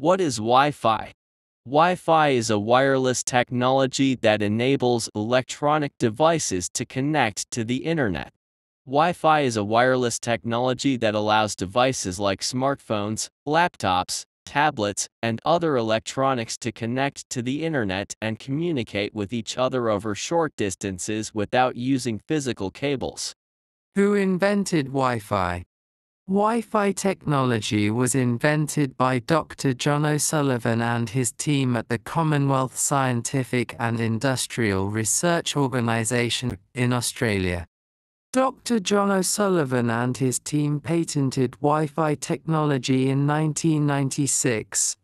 What is Wi-Fi? Wi-Fi is a wireless technology that enables electronic devices to connect to the internet. Wi-Fi is a wireless technology that allows devices like smartphones, laptops, tablets, and other electronics to connect to the internet and communicate with each other over short distances without using physical cables. Who invented Wi-Fi? Wi-Fi technology was invented by Dr. John O'Sullivan and his team at the Commonwealth Scientific and Industrial Research Organisation in Australia. Dr. John O'Sullivan and his team patented Wi-Fi technology in 1996.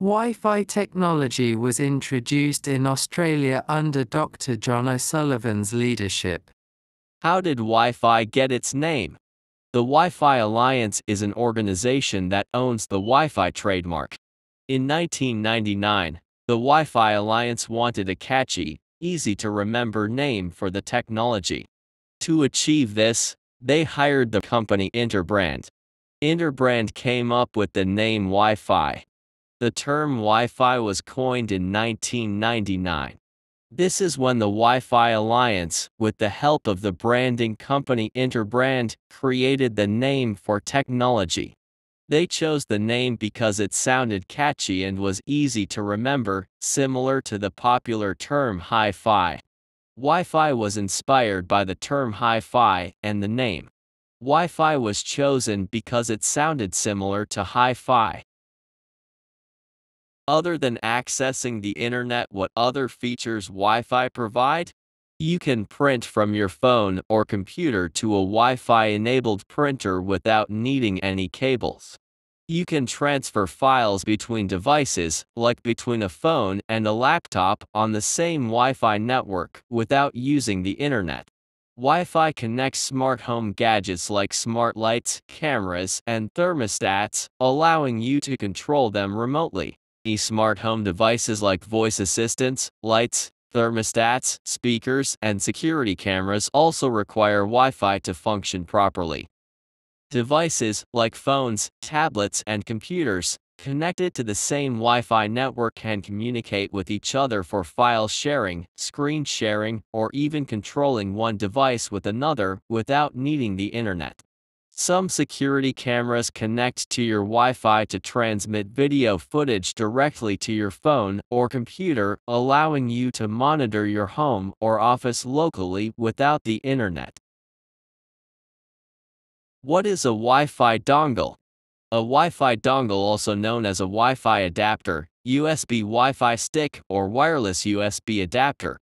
Wi-Fi technology was introduced in Australia under Dr. John O'Sullivan's leadership. How did Wi-Fi get its name? The Wi-Fi Alliance is an organization that owns the Wi-Fi trademark. In 1999, the Wi-Fi Alliance wanted a catchy, easy-to-remember name for the technology. To achieve this, they hired the company Interbrand. Interbrand came up with the name Wi-Fi. The term Wi-Fi was coined in 1999. This is when the Wi-Fi Alliance, with the help of the branding company Interbrand, created the name for technology. They chose the name because it sounded catchy and was easy to remember, similar to the popular term hi-fi. Wi-Fi was inspired by the term hi-fi and the name. Wi-Fi was chosen because it sounded similar to hi-fi. Other than accessing the internet what other features Wi-Fi provide? You can print from your phone or computer to a Wi-Fi enabled printer without needing any cables. You can transfer files between devices, like between a phone and a laptop, on the same Wi-Fi network without using the internet. Wi-Fi connects smart home gadgets like smart lights, cameras, and thermostats, allowing you to control them remotely. E-smart home devices like voice assistants, lights, thermostats, speakers, and security cameras also require Wi-Fi to function properly. Devices, like phones, tablets, and computers, connected to the same Wi-Fi network can communicate with each other for file sharing, screen sharing, or even controlling one device with another without needing the internet. Some security cameras connect to your Wi-Fi to transmit video footage directly to your phone or computer, allowing you to monitor your home or office locally without the internet. What is a Wi-Fi dongle? A Wi-Fi dongle also known as a Wi-Fi adapter, USB Wi-Fi stick, or wireless USB adapter.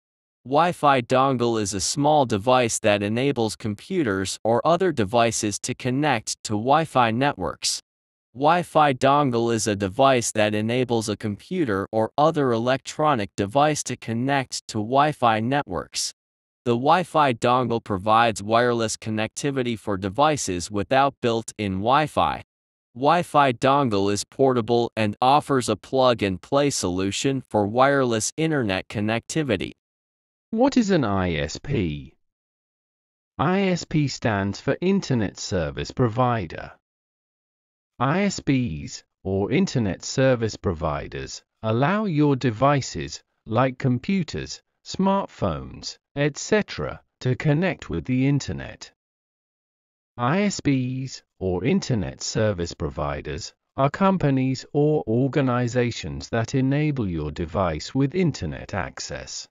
Wi-Fi dongle is a small device that enables computers or other devices to connect to Wi-Fi networks. Wi-Fi dongle is a device that enables a computer or other electronic device to connect to Wi-Fi networks. The Wi-Fi dongle provides wireless connectivity for devices without built-in Wi-Fi. Wi-Fi dongle is portable and offers a plug-and-play solution for wireless internet connectivity. What is an ISP? ISP stands for Internet Service Provider. ISPs, or Internet Service Providers, allow your devices, like computers, smartphones, etc., to connect with the Internet. ISPs, or Internet Service Providers, are companies or organizations that enable your device with Internet access.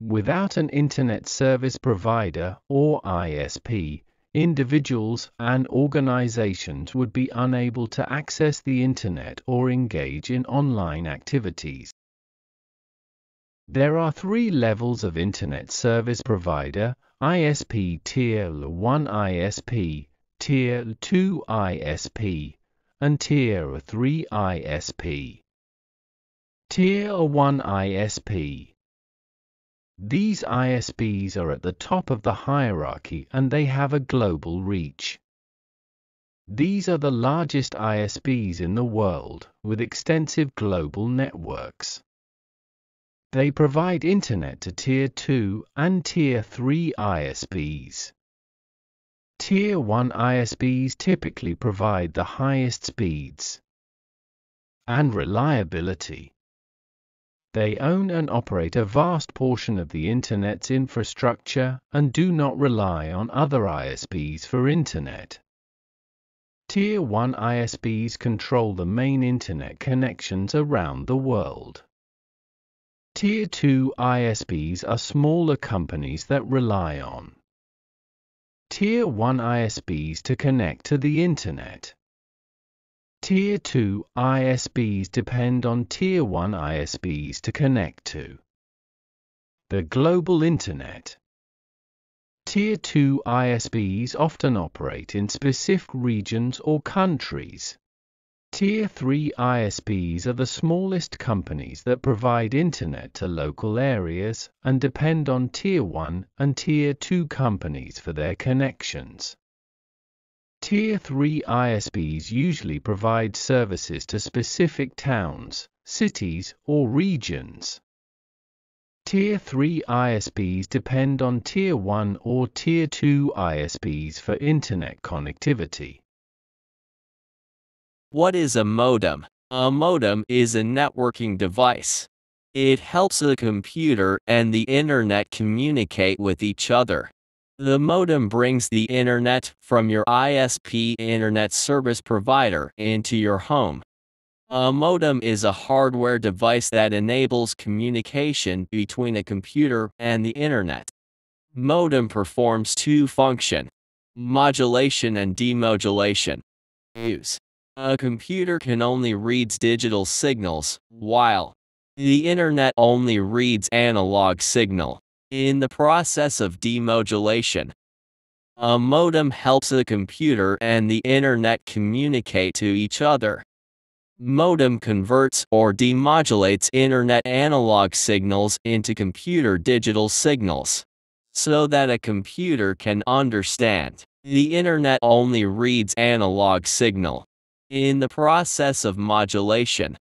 Without an Internet Service Provider or ISP, individuals and organizations would be unable to access the Internet or engage in online activities. There are three levels of Internet Service Provider, ISP Tier 1 ISP, Tier 2 ISP, and Tier 3 ISP. Tier 1 ISP These ISPs are at the top of the hierarchy and they have a global reach. These are the largest ISPs in the world, with extensive global networks. They provide Internet to Tier 2 and Tier 3 ISPs. Tier 1 ISPs typically provide the highest speeds. and reliability. They own and operate a vast portion of the Internet's infrastructure and do not rely on other ISPs for Internet. Tier 1 ISPs control the main Internet connections around the world. Tier 2 ISPs are smaller companies that rely on Tier 1 ISPs to connect to the Internet. Tier 2 ISPs depend on Tier 1 ISPs to connect to the global Internet. Tier 2 ISPs often operate in specific regions or countries. Tier 3 ISPs are the smallest companies that provide Internet to local areas and depend on Tier 1 and Tier 2 companies for their connections. Tier 3 ISPs usually provide services to specific towns, cities, or regions. Tier 3 ISPs depend on Tier 1 or Tier 2 ISPs for Internet connectivity. What is a modem? A modem is a networking device. It helps the computer and the Internet communicate with each other. The modem brings the internet from your ISP internet service provider into your home. A modem is a hardware device that enables communication between a computer and the internet. Modem performs two functions, modulation and demodulation. Use. A computer can only reads digital signals, while the internet only reads analog signal. In the process of demodulation, a modem helps the computer and the internet communicate to each other. Modem converts or demodulates internet analog signals into computer digital signals so that a computer can understand. The internet only reads analog signal. In the process of modulation,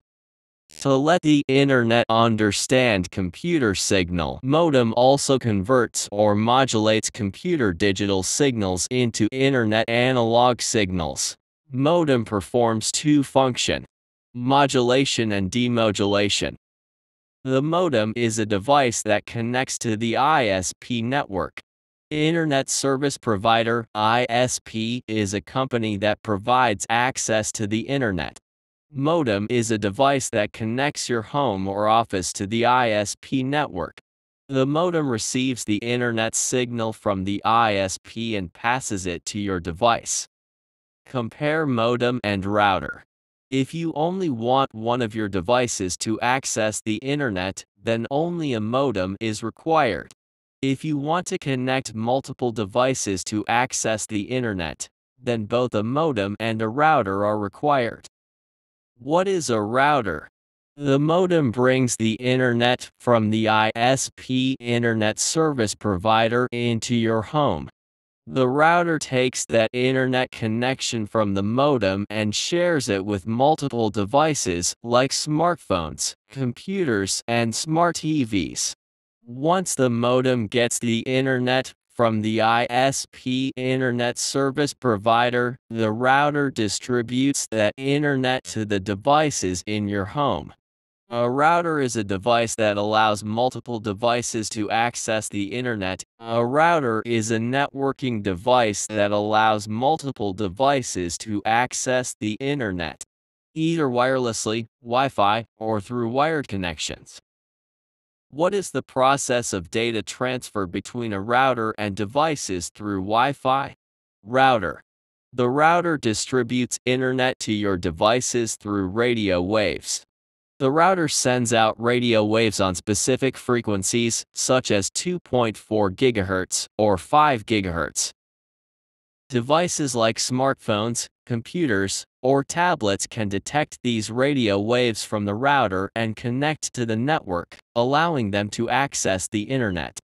to let the internet understand computer signal. Modem also converts or modulates computer digital signals into internet analog signals. Modem performs two function, modulation and demodulation. The modem is a device that connects to the ISP network. Internet Service Provider ISP is a company that provides access to the internet. Modem is a device that connects your home or office to the ISP network. The modem receives the internet signal from the ISP and passes it to your device. Compare modem and router. If you only want one of your devices to access the internet, then only a modem is required. If you want to connect multiple devices to access the internet, then both a modem and a router are required. What is a router? The modem brings the internet from the ISP internet service provider into your home. The router takes that internet connection from the modem and shares it with multiple devices like smartphones, computers, and smart TVs. Once the modem gets the internet from the ISP internet service provider, the router distributes that internet to the devices in your home. A router is a device that allows multiple devices to access the internet. A router is a networking device that allows multiple devices to access the internet, either wirelessly, Wi-Fi, or through wired connections. What is the process of data transfer between a router and devices through Wi-Fi? Router. The router distributes internet to your devices through radio waves. The router sends out radio waves on specific frequencies, such as 2.4 GHz or 5 GHz. Devices like smartphones, computers, or tablets can detect these radio waves from the router and connect to the network, allowing them to access the internet.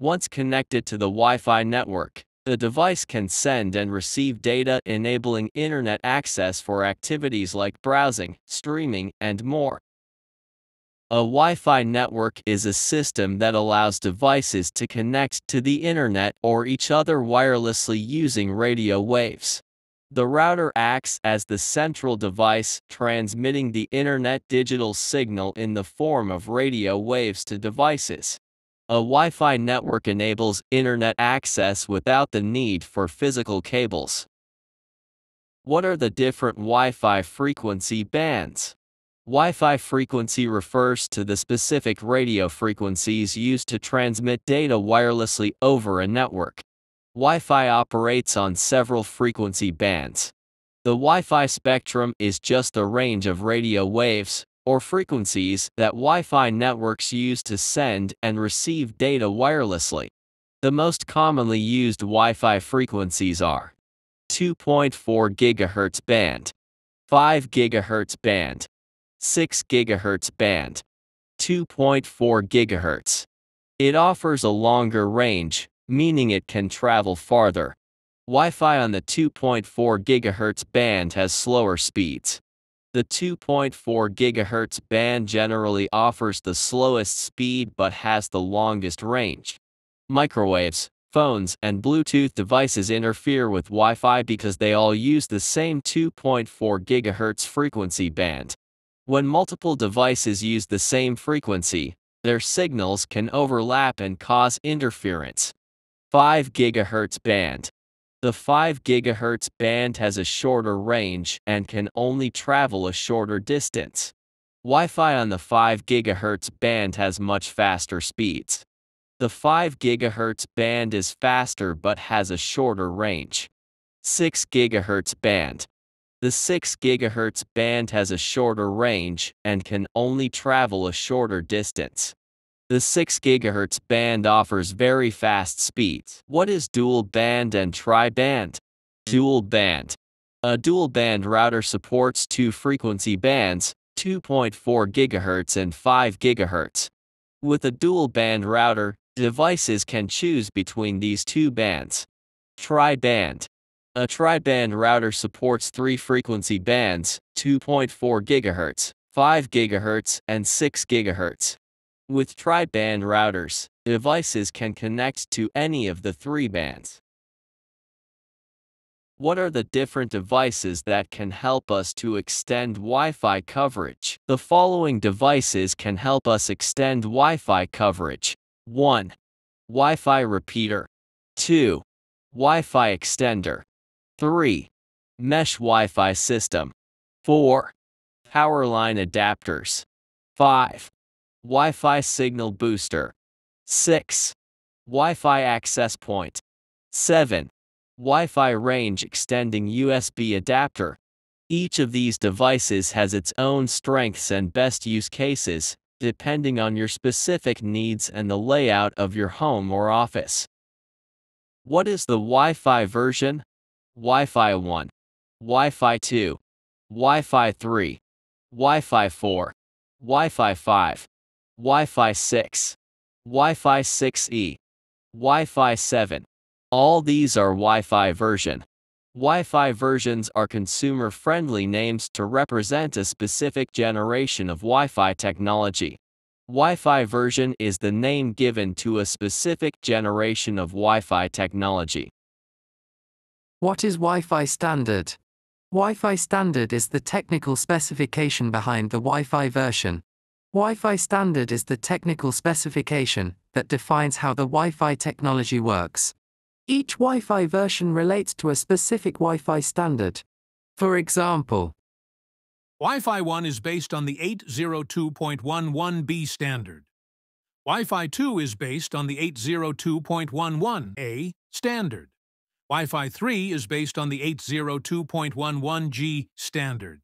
Once connected to the Wi-Fi network, the device can send and receive data enabling internet access for activities like browsing, streaming, and more. A Wi-Fi network is a system that allows devices to connect to the internet or each other wirelessly using radio waves. The router acts as the central device transmitting the Internet digital signal in the form of radio waves to devices. A Wi-Fi network enables Internet access without the need for physical cables. What are the different Wi-Fi frequency bands? Wi-Fi frequency refers to the specific radio frequencies used to transmit data wirelessly over a network. Wi-Fi operates on several frequency bands. The Wi-Fi spectrum is just a range of radio waves, or frequencies, that Wi-Fi networks use to send and receive data wirelessly. The most commonly used Wi-Fi frequencies are 2.4 GHz band, 5 GHz band, 6 GHz band, 2.4 GHz. It offers a longer range, meaning it can travel farther. Wi-Fi on the 2.4 GHz band has slower speeds. The 2.4 GHz band generally offers the slowest speed but has the longest range. Microwaves, phones, and Bluetooth devices interfere with Wi-Fi because they all use the same 2.4 GHz frequency band. When multiple devices use the same frequency, their signals can overlap and cause interference. 5 GHz band. The 5 GHz band has a shorter range and can only travel a shorter distance. Wi-Fi on the 5 GHz band has much faster speeds. The 5 GHz band is faster but has a shorter range. 6 GHz band. The 6 GHz band has a shorter range and can only travel a shorter distance. The 6 GHz band offers very fast speeds. What is dual band and tri-band? Dual band. A dual band router supports two frequency bands, 2.4 GHz and 5 GHz. With a dual band router, devices can choose between these two bands. Tri-band. A tri-band router supports three frequency bands, 2.4 GHz, 5 GHz, and 6 GHz. With tri-band routers, devices can connect to any of the three bands. What are the different devices that can help us to extend Wi-Fi coverage? The following devices can help us extend Wi-Fi coverage. 1. Wi-Fi repeater. 2. Wi-Fi extender. 3. Mesh Wi-Fi system. 4. Power line adapters. 5. Wi-Fi signal booster. 6. Wi-Fi access point. 7. Wi-Fi range extending USB adapter. Each of these devices has its own strengths and best use cases, depending on your specific needs and the layout of your home or office. What is the Wi-Fi version? Wi-Fi 1, Wi-Fi 2, Wi-Fi 3, Wi-Fi 4, Wi-Fi 5, Wi-Fi 6, Wi-Fi 6E, Wi-Fi 7. All these are Wi-Fi version. Wi-Fi versions are consumer-friendly names to represent a specific generation of Wi-Fi technology. Wi-Fi version is the name given to a specific generation of Wi-Fi technology. What is Wi-Fi standard? Wi-Fi standard is the technical specification behind the Wi-Fi version. Wi-Fi standard is the technical specification that defines how the Wi-Fi technology works. Each Wi-Fi version relates to a specific Wi-Fi standard. For example, Wi-Fi 1 is based on the 802.11b standard. Wi-Fi 2 is based on the 802.11a standard. Wi-Fi 3 is based on the 802.11g standard.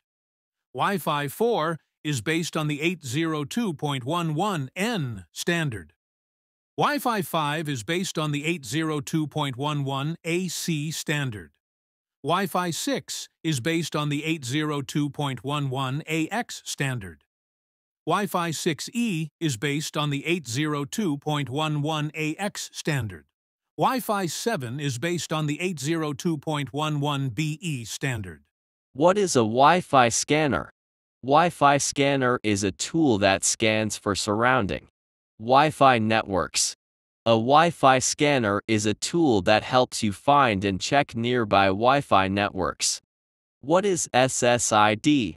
Wi-Fi 4 is based on the 802.11n standard. Wi-Fi 5 is based on the 802.11ac standard. Wi-Fi 6 is based on the 802.11ax standard. Wi-Fi 6E is based on the 802.11ax standard. Wi-Fi 7 is based on the 802.11be standard. What is a Wi-Fi scanner? Wi-Fi scanner is a tool that scans for surrounding Wi-Fi networks. A Wi-Fi scanner is a tool that helps you find and check nearby Wi-Fi networks. What is SSID?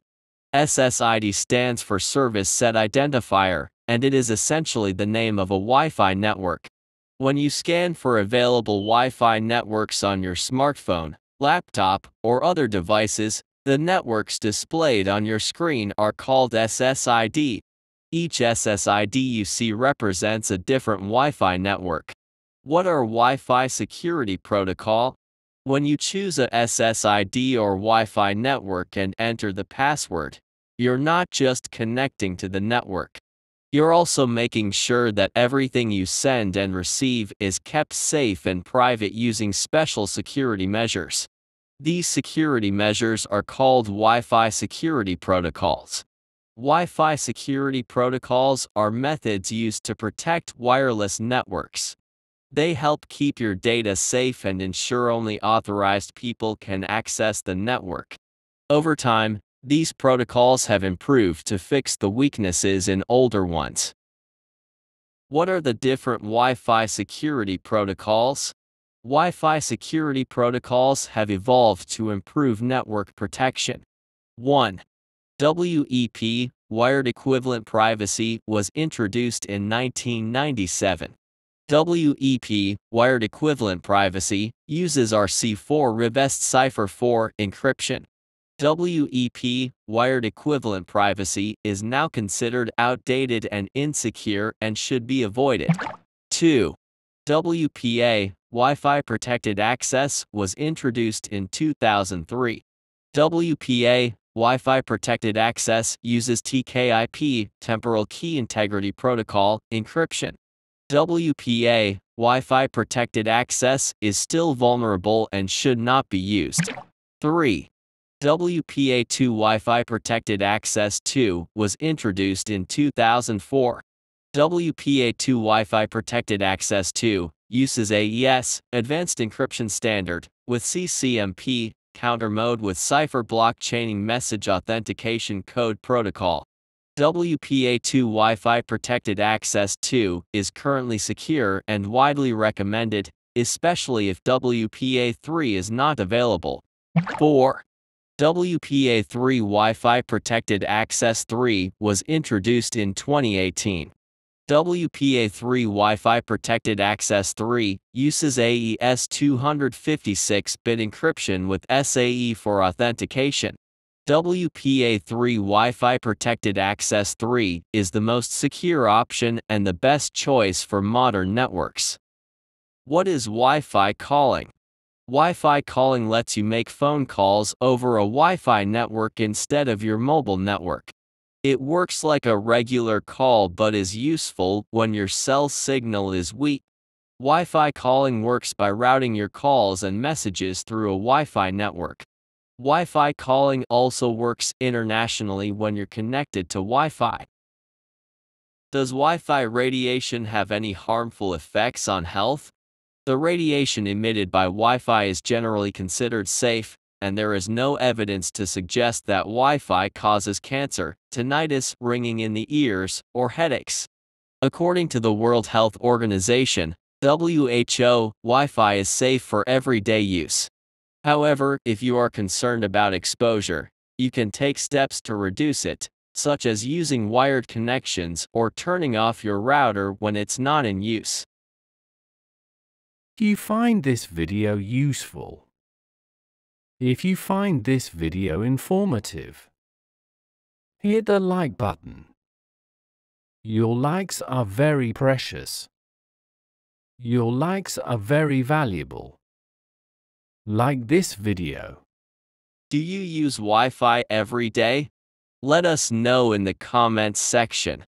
SSID stands for Service Set Identifier, and it is essentially the name of a Wi-Fi network. When you scan for available Wi-Fi networks on your smartphone, laptop, or other devices, the networks displayed on your screen are called SSID. Each SSID you see represents a different Wi-Fi network. What are Wi-Fi security protocol? When you choose a SSID or Wi-Fi network and enter the password, you're not just connecting to the network. You're also making sure that everything you send and receive is kept safe and private using special security measures. These security measures are called Wi-Fi security protocols. Wi-Fi security protocols are methods used to protect wireless networks. They help keep your data safe and ensure only authorized people can access the network. Over time, these protocols have improved to fix the weaknesses in older ones. What are the different Wi-Fi security protocols? Wi-Fi security protocols have evolved to improve network protection. 1. WEP, Wired Equivalent Privacy, was introduced in 1997. WEP, Wired Equivalent Privacy, uses RC4 Rivest Cipher 4 encryption. WEP, Wired Equivalent Privacy, is now considered outdated and insecure and should be avoided. 2. WPA, Wi-Fi Protected Access, was introduced in 2003. WPA, Wi-Fi Protected Access, uses TKIP, Temporal Key Integrity Protocol, encryption. WPA, Wi-Fi Protected Access, is still vulnerable and should not be used. 3. WPA2 Wi-Fi Protected Access 2 was introduced in 2004. WPA2 Wi-Fi Protected Access 2 uses AES, Advanced Encryption Standard, with CCMP, counter mode with Cipher Block Chaining Message Authentication Code Protocol. WPA2 Wi-Fi Protected Access 2 is currently secure and widely recommended, especially if WPA3 is not available. 4. WPA3 Wi-Fi Protected Access 3 was introduced in 2018. WPA3 Wi-Fi Protected Access 3 uses AES 256-bit encryption with SAE for authentication. WPA3 Wi-Fi Protected Access 3 is the most secure option and the best choice for modern networks. What is Wi-Fi calling? Wi-Fi calling lets you make phone calls over a Wi-Fi network instead of your mobile network. It works like a regular call but is useful when your cell signal is weak. Wi-Fi calling works by routing your calls and messages through a Wi-Fi network. Wi-Fi calling also works internationally when you're connected to Wi-Fi. Does Wi-Fi radiation have any harmful effects on health? The radiation emitted by Wi-Fi is generally considered safe, and there is no evidence to suggest that Wi-Fi causes cancer, tinnitus, ringing in the ears, or headaches. According to the World Health Organization, WHO, Wi-Fi is safe for everyday use. However, if you are concerned about exposure, you can take steps to reduce it, such as using wired connections or turning off your router when it's not in use. You find this video useful? If you find this video informative, hit the like button. Your likes are very precious. Your likes are very valuable. Like this video. Do you use Wi-Fi every day? Let us know in the comments section.